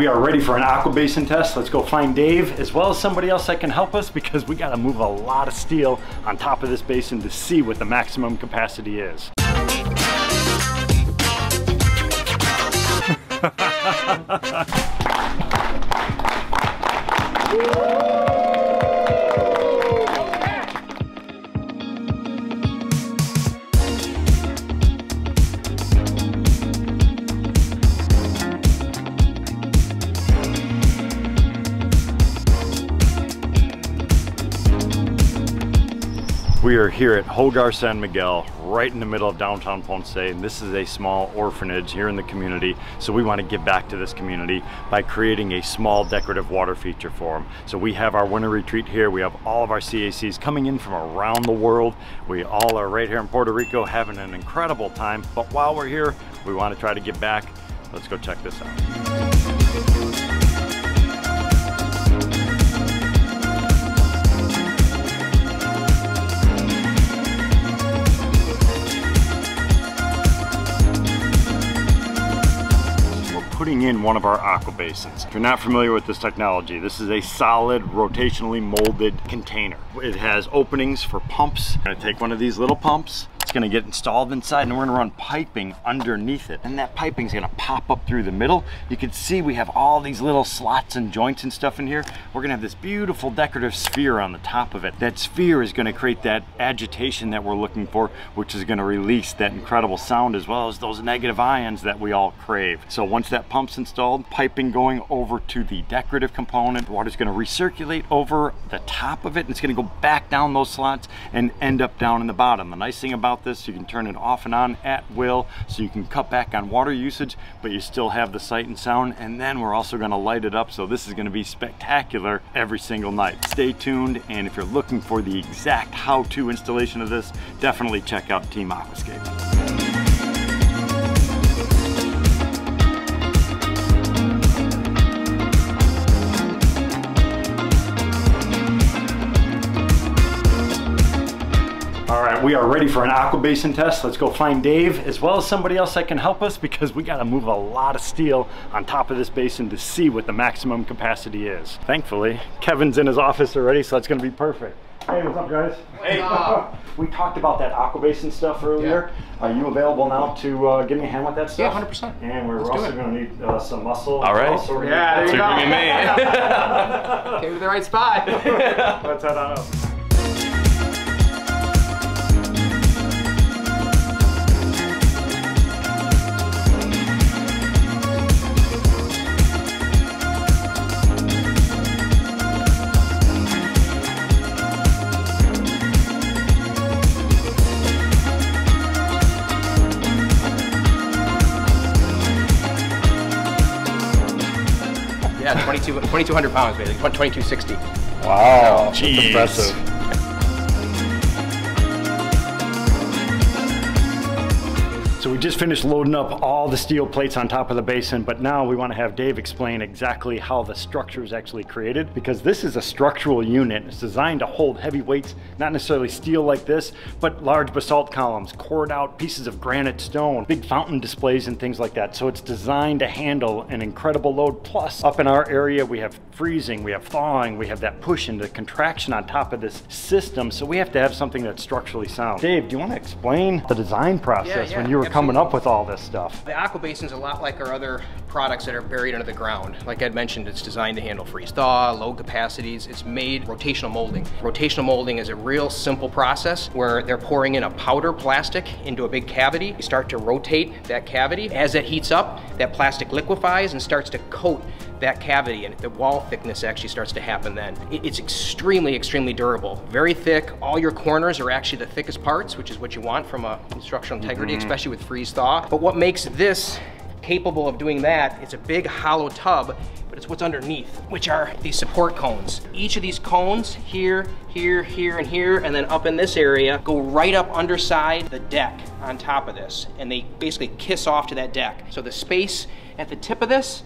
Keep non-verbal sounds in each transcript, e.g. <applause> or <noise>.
we are ready for an aqua basin test. Let's go find Dave as well as somebody else that can help us because we gotta move a lot of steel on top of this basin to see what the maximum capacity is. <laughs> We are here at Hogar San Miguel, right in the middle of downtown Ponce, and this is a small orphanage here in the community. So we want to give back to this community by creating a small decorative water feature for them. So we have our winter retreat here. We have all of our CACs coming in from around the world. We all are right here in Puerto Rico having an incredible time. But while we're here, we want to try to give back. Let's go check this out. Putting in one of our aqua basins. If you're not familiar with this technology, this is a solid rotationally molded container. It has openings for pumps. I'm gonna take one of these little pumps, it's gonna get installed inside and we're gonna run piping underneath it. And that piping is gonna pop up through the middle. You can see we have all these little slots and joints and stuff in here. We're gonna have this beautiful decorative sphere on the top of it. That sphere is gonna create that agitation that we're looking for, which is gonna release that incredible sound as well as those negative ions that we all crave. So once that pump's installed, piping going over to the decorative component, water's gonna recirculate over the top of it and it's gonna go back down those slots and end up down in the bottom. The nice thing about this, you can turn it off and on at will, so you can cut back on water usage, but you still have the sight and sound, and then we're also gonna light it up, so this is gonna be spectacular every single night. Stay tuned, and if you're looking for the exact how-to installation of this, definitely check out Team Aquascape. We are ready for an aqua basin test. Let's go find Dave as well as somebody else that can help us because we gotta move a lot of steel on top of this basin to see what the maximum capacity is. Thankfully, Kevin's in his office already, so that's gonna be perfect. Hey, what's up guys? Hey. <laughs> we talked about that aqua basin stuff earlier. Yeah. Are you available now to uh, give me a hand with that stuff? Yeah, 100%. And we're Let's also gonna need uh, some muscle. All right. So yeah, there you go. me. <laughs> Came to the right spot. <laughs> Let's head on up. Yeah, 2,200 pounds, basically, 2,260. Wow, Jeez. that's impressive. So we just finished loading up all the steel plates on top of the basin, but now we want to have Dave explain exactly how the structure is actually created because this is a structural unit. It's designed to hold heavy weights, not necessarily steel like this, but large basalt columns, cored out pieces of granite stone, big fountain displays and things like that. So it's designed to handle an incredible load. Plus up in our area, we have freezing, we have thawing, we have that push and the contraction on top of this system. So we have to have something that's structurally sound. Dave, do you want to explain the design process yeah, yeah. when you were coming up with all this stuff? The aqua basin is a lot like our other products that are buried under the ground. Like Ed mentioned, it's designed to handle freeze thaw, low capacities. It's made rotational molding. Rotational molding is a real simple process where they're pouring in a powder plastic into a big cavity. You start to rotate that cavity. As it heats up, that plastic liquefies and starts to coat that cavity and the wall thickness actually starts to happen then. It's extremely, extremely durable. Very thick. All your corners are actually the thickest parts, which is what you want from a structural integrity, mm -hmm. especially with freeze thaw. But what makes this capable of doing that, it's a big hollow tub, but it's what's underneath, which are these support cones. Each of these cones, here, here, here, and here, and then up in this area, go right up underside the deck on top of this, and they basically kiss off to that deck. So the space at the tip of this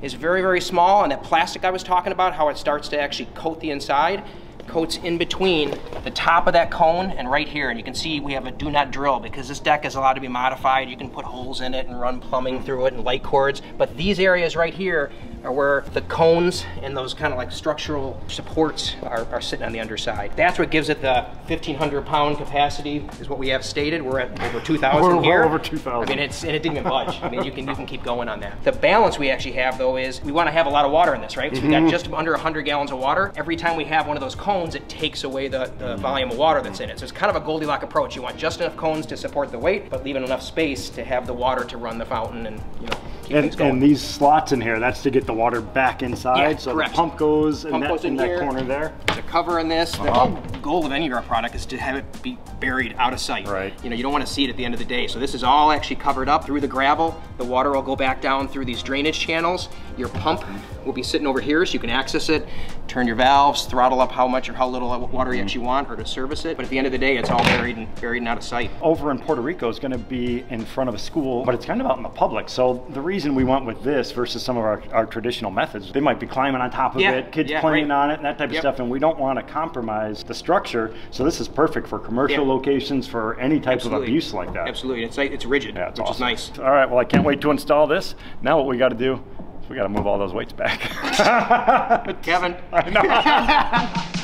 is very, very small, and that plastic I was talking about, how it starts to actually coat the inside, coats in between the top of that cone and right here. And you can see we have a do not drill because this deck is allowed to be modified. You can put holes in it and run plumbing through it and light cords. But these areas right here are where the cones and those kind of like structural supports are, are, sitting on the underside. That's what gives it the 1,500 pound capacity is what we have stated. We're at over 2,000 here. over 2,000. I mean, it's, and it didn't even budge. I mean, you can, you can keep going on that. The balance we actually have though is we want to have a lot of water in this, right? So mm -hmm. we got mm-hmm. just under 100 gallons of water. Every time we have one of those cones, it takes away the, the volume of water that's in it. So it's kind of a Goldilocks approach. You want just enough cones to support the weight, but leaving enough space to have the water to run the fountain and, you know, and, and, these slots in here, that's to get the water back inside. Yeah, so correct. the pump goes pump in, that, goes in, in that corner there. The cover in this, uh -huh. the uh-huh. whole goal of any of our product is to have it be buried out of sight. Right. You know, you don't want to see it at the end of the day. So this is all actually covered up through the gravel. The water will go back down through these drainage channels. Your pump will be sitting over here so you can access it, turn your valves, throttle up how much or how little water you actually want or to service it. But at the end of the day, it's all buried and buried and out of sight. Over in Puerto Rico is going to be in front of a school, but it's kind of out in the public. So the reason we went with this versus some of our, our traditional methods, they might be climbing on top of yeah, it, kids yeah, playing right. on it, and that type yep. of stuff. And we don't want to compromise the structure. So this is perfect for commercial yeah. locations, for any type Absolutely. of abuse like that. Absolutely. It's like, it's rigid, yeah, it's which awesome. is nice. All right. Well, I can't wait to install this. Now what we got to do we got to move all those weights back. <laughs> Kevin. <laughs>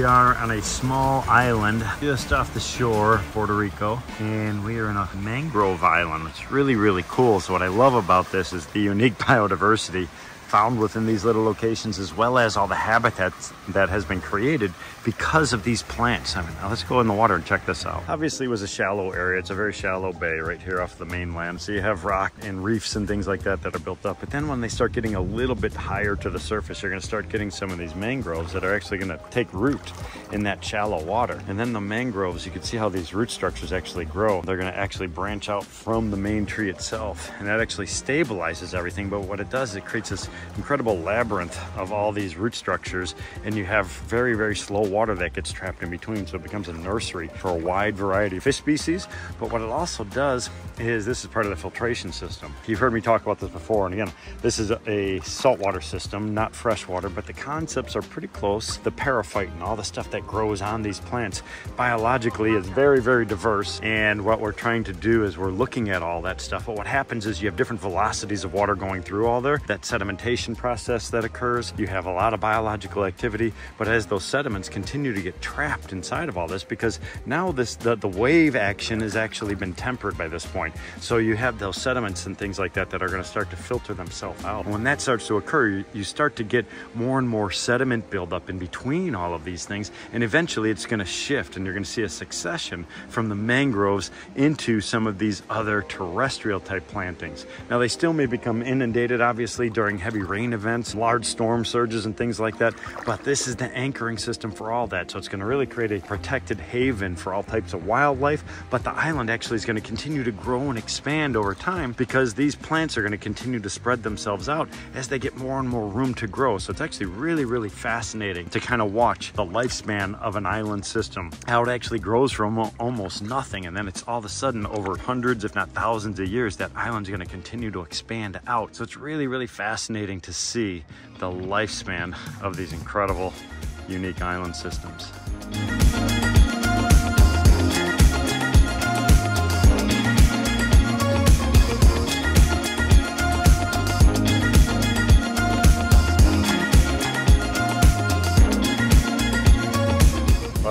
Know. are on a small island just off the shore of Puerto Rico and we are in a mangrove island. It's really, really cool. So what I love about this is the unique <laughs> biodiversity found within these little locations as well as all the habitats that has been created because of these plants. I mean, let's go in the water and check this out. Obviously it was a shallow area. It's a very shallow bay right here off the mainland. So you have rock and reefs and things like that that are built up. But then when they start getting a little bit higher to the surface, you're gonna start getting some of these mangroves that are actually gonna take root in that shallow water. And then the mangroves, you can see how these root structures actually grow. They're gonna actually branch out from the main tree itself. And that actually stabilizes everything. But what it does, is it creates this incredible labyrinth of all these root structures and you have very, very slow water that gets trapped in between. So it becomes a nursery for a wide variety of fish species. But what it also does is this is part of the filtration system. You've heard me talk about this before. And again, this is a saltwater system, not freshwater, but the concepts are pretty close. The periphyton and all the stuff that grows on these plants biologically is very, very diverse. And what we're trying to do is we're looking at all that stuff. But what happens is you have different velocities of water going through all there. That sedimentation sedimentation process that occurs. You have a lot of biological activity, but as those sediments continue to get trapped inside of all this, because now this the, the wave action has actually been tempered by this point. So you have those sediments and things like that that are going to start to filter themselves out. When that starts to occur, you, you start to get more and more sediment buildup in between all of these things, and eventually it's going to shift, and you're going to see a succession from the mangroves into some of these other terrestrial type plantings. Now they still may become inundated, obviously, during heavy rain events, large storm surges, and things like that, but this is the anchoring system for all that. So it's going to really create a protected haven for all types of wildlife, but the island actually is going to continue to grow and expand over time because these plants are going to continue to spread themselves out as they get more and more room to grow. So it's actually really, really fascinating to kind of watch the lifespan of an island system, how it actually grows from almost nothing. And then it's all of a sudden over hundreds, if not thousands of years, that island's going to continue to expand out. So it's really, really fascinating to see the lifespan of these incredible, unique island systems.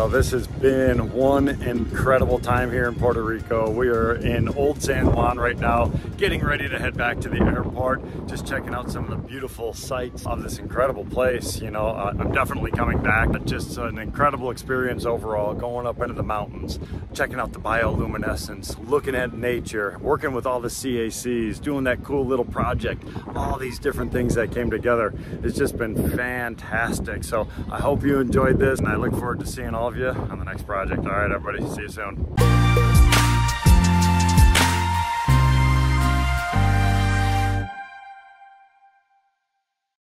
This has been one incredible time here in Puerto Rico. We are in Old San Juan right now, getting ready to head back to the airport, just checking out some of the beautiful sights of this incredible place. You know, uh, I'm definitely coming back, but just an incredible experience overall, going up into the mountains, checking out the bioluminescence, looking at nature, working with all the CACs, doing that cool little project, all these different things that came together. It's just been fantastic. So I hope you enjoyed this and I look forward to seeing all you on the next project. All right, everybody, see you soon.